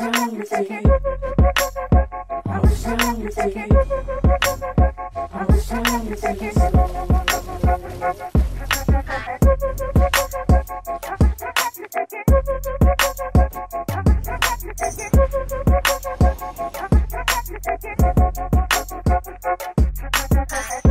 sound you taking? How much sound you you taking? Thank.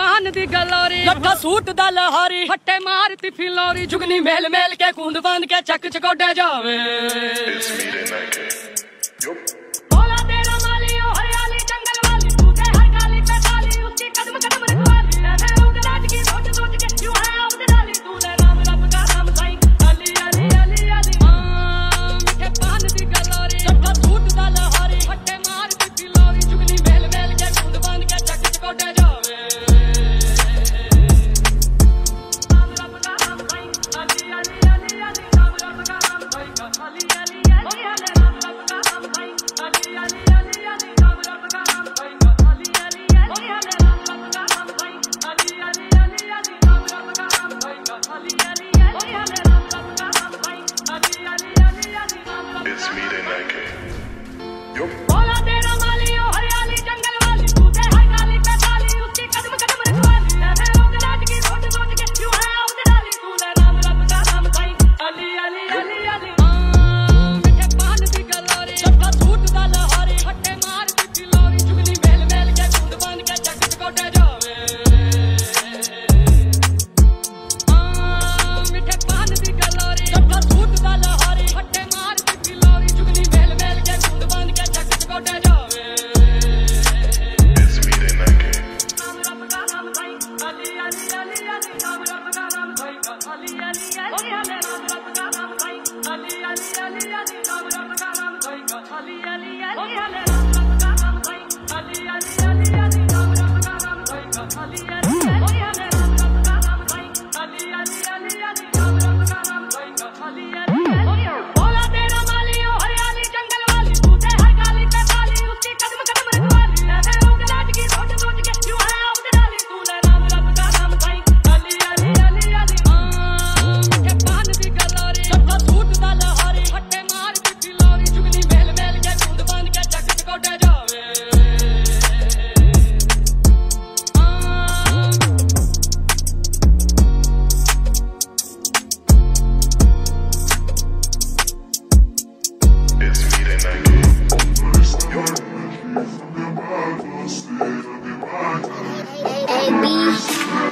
ਪਾਨ ਦੀ ਗਲੋਰੀ ਲੱਗਾ ਸੂਟ ਦਾ ਲਹਾਰੀ। ਹੱਟੇ ਮਾਰ ਤੀ ਫਿਲੋਰੀ ਜੁਗਨੀ ਮੇਲ ਮੇਲ ਕੇ ਕੂੰਦ ਬੰਦ ਕੇ ਚੱਕ ਚਕੋਡੇ ਜਾਵੇ। It's Yes.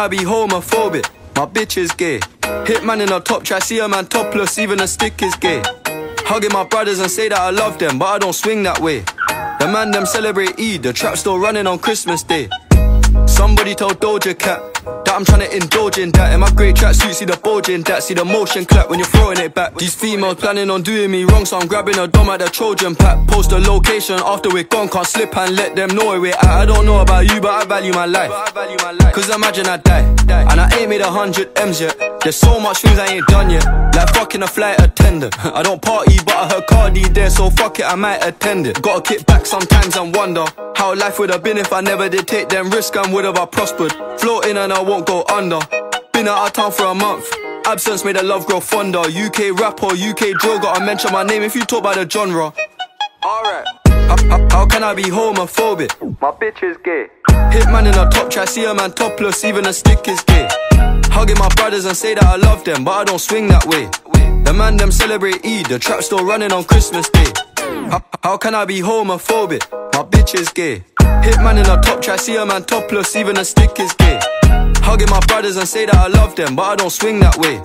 I be homophobic? My bitch is gay. Hitman in a top try, see a man topless, even a stick is gay. Hugging my brothers and say that I love them, but I don't swing that way. The man them celebrate Eid, the trap still running on Christmas Day. Somebody told Doja Cat I'm trying to indulge in that. In my great tracksuit, see the bulging that. See the motion clap when you're throwing it back. These females planning on doing me wrong, so I'm grabbing a dom at the Trojan pack. Post a location after we're gone, can't slip and let them know where we're at. I don't know about you, but I value my life. Cause imagine I die, and I ain't made a hundred M's yet. There's so much things I ain't done yet. Like fucking a flight attendant. I don't party, but I heard Cardi there, so fuck it, I might attend it. Gotta kick back sometimes and wonder how life would have been if I never did take them risks and would have I prospered. Floating and I won't go under. Been out of town for a month. Absence made the love grow fonder. UK rapper, UK drill, gotta mention my name if you talk about the genre. Alright. How, how, how, can I be homophobic? My bitch is gay. Hitman in a top try, see a man topless, even a stick is gay. Hugging my brothers and say that I love them, but I don't swing that way. The man them celebrate Eid, the trap still running on Christmas Day. How, how can I be homophobic? My bitch is gay. Hitman in a top try, see a man topless, even a stick is gay. Hugging my brothers and say that I love them, but I don't swing that way.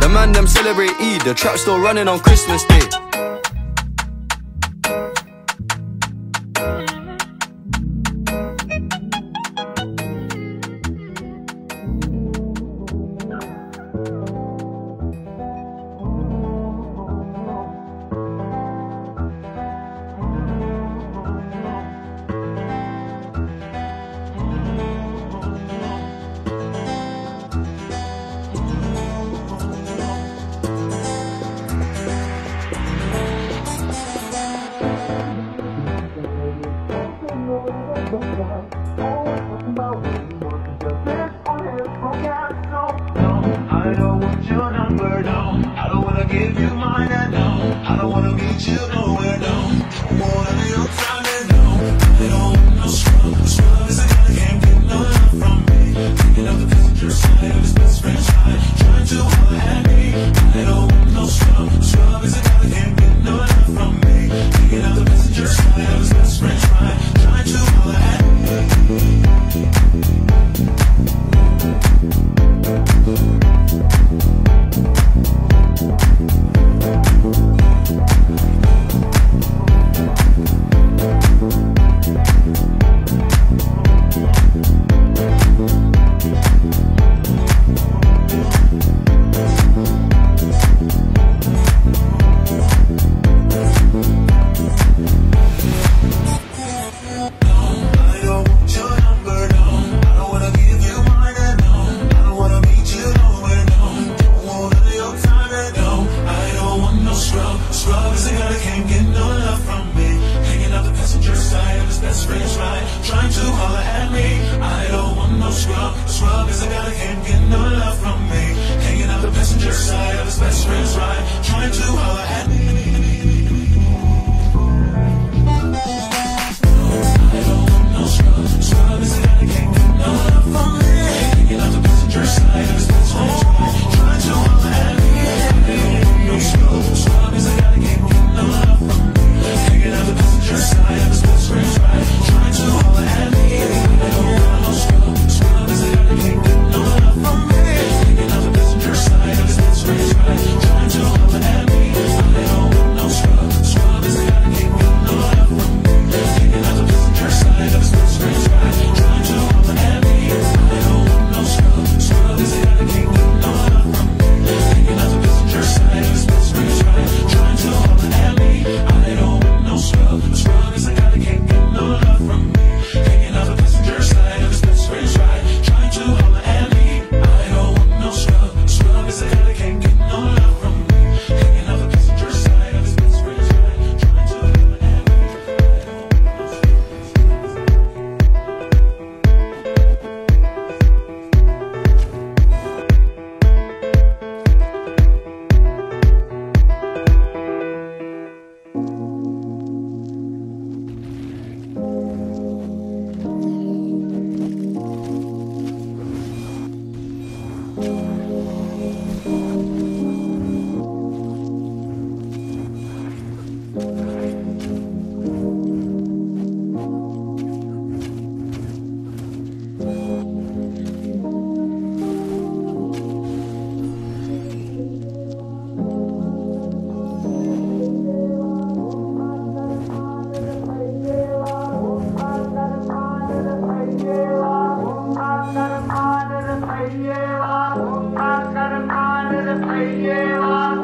The man them celebrate Eid, the trap still running on Christmas Day. give you you holler at me. I don't want no scrub. Scrub is a guy that can't get no love from me. Hanging out the passenger side of his best friend's ride. Trying to holler yeah, I'm gonna find it, yeah,